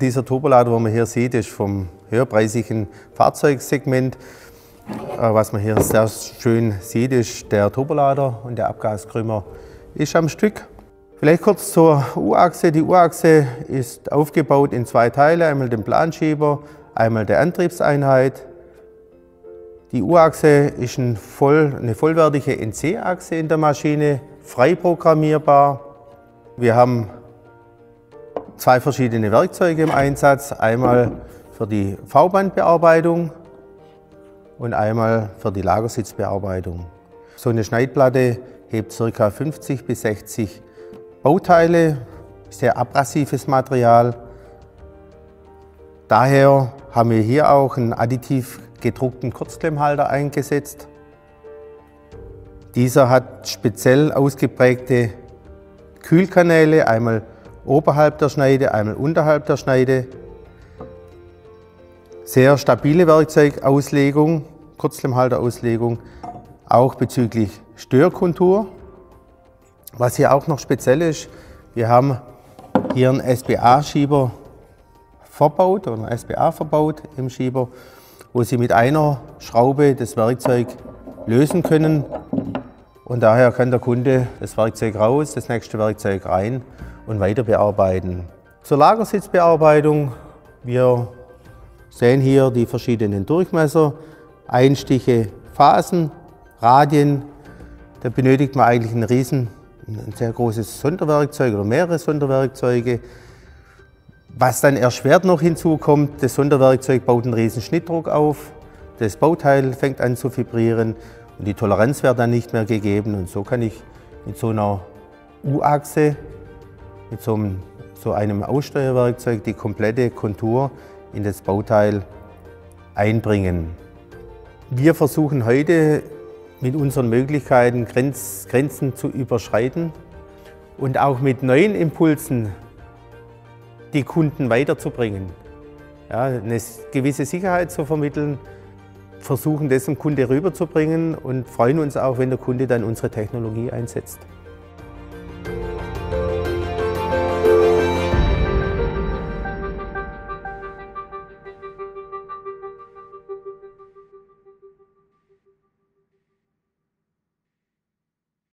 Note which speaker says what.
Speaker 1: Dieser Turbolader, den man hier sieht, ist vom höherpreisigen Fahrzeugsegment. Äh, was man hier sehr schön sieht, ist der Turbolader und der Abgaskrümmer ist am Stück. Vielleicht kurz zur U-Achse. Die U-Achse ist aufgebaut in zwei Teile, einmal den Planschieber, einmal der Antriebseinheit. Die U-Achse ist ein voll, eine vollwertige NC-Achse in der Maschine, frei programmierbar. Wir haben zwei verschiedene Werkzeuge im Einsatz. Einmal für die V-Bandbearbeitung und einmal für die Lagersitzbearbeitung. So eine Schneidplatte hebt ca. 50 bis 60 Bauteile, sehr abrasives Material. Daher haben wir hier auch einen additiv gedruckten Kurzklemmhalter eingesetzt. Dieser hat speziell ausgeprägte Kühlkanäle, einmal oberhalb der Schneide, einmal unterhalb der Schneide. Sehr stabile Werkzeugauslegung, Kurzklemmhalterauslegung, auch bezüglich Störkontur. Was hier auch noch speziell ist, wir haben hier einen SBA-Schieber verbaut oder SBA verbaut im Schieber, wo Sie mit einer Schraube das Werkzeug lösen können und daher kann der Kunde das Werkzeug raus, das nächste Werkzeug rein und weiter bearbeiten. Zur Lagersitzbearbeitung, wir sehen hier die verschiedenen Durchmesser, Einstiche, Phasen, Radien. Da benötigt man eigentlich ein riesen, ein sehr großes Sonderwerkzeug oder mehrere Sonderwerkzeuge. Was dann erschwert noch hinzukommt, das Sonderwerkzeug baut einen riesen Schnittdruck auf. Das Bauteil fängt an zu vibrieren und die Toleranz wird dann nicht mehr gegeben. Und so kann ich mit so einer U-Achse, mit so einem, so einem Aussteuerwerkzeug die komplette Kontur in das Bauteil einbringen. Wir versuchen heute mit unseren Möglichkeiten Grenz, Grenzen zu überschreiten und auch mit neuen Impulsen die Kunden weiterzubringen. Ja, eine gewisse Sicherheit zu vermitteln, versuchen das dem Kunde rüberzubringen und freuen uns auch, wenn der Kunde dann unsere Technologie einsetzt.